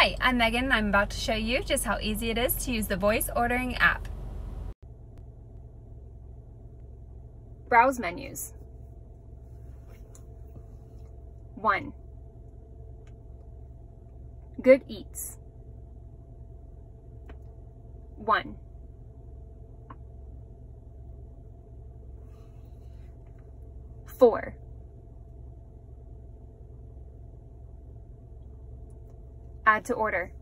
Hi, I'm Meghan and I'm about to show you just how easy it is to use the voice ordering app. Browse menus. 1. Good Eats. 1. Four. Add to order.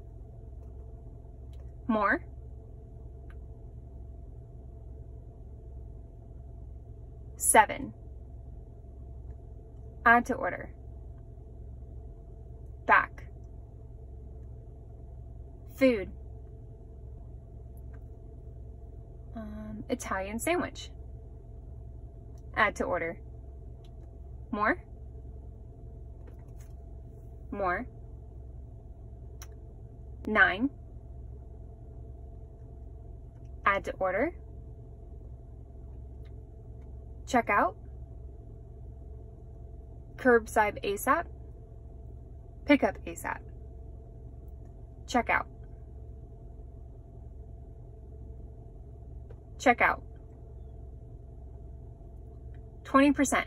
More. Seven. Add to order. Back. Food. Um, Italian sandwich. Add to order. More. More. Nine. Add to order. Checkout. Curbside ASAP. Pickup ASAP. Checkout. Checkout. 20%.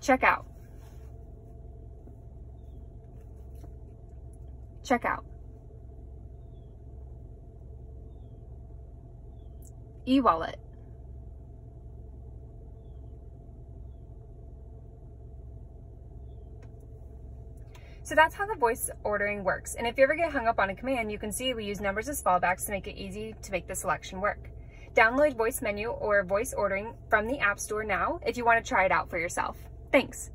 Checkout. Checkout. E-wallet. So that's how the voice ordering works. And if you ever get hung up on a command, you can see we use numbers as fallbacks to make it easy to make the selection work. Download voice menu or voice ordering from the App Store now if you want to try it out for yourself. Thanks.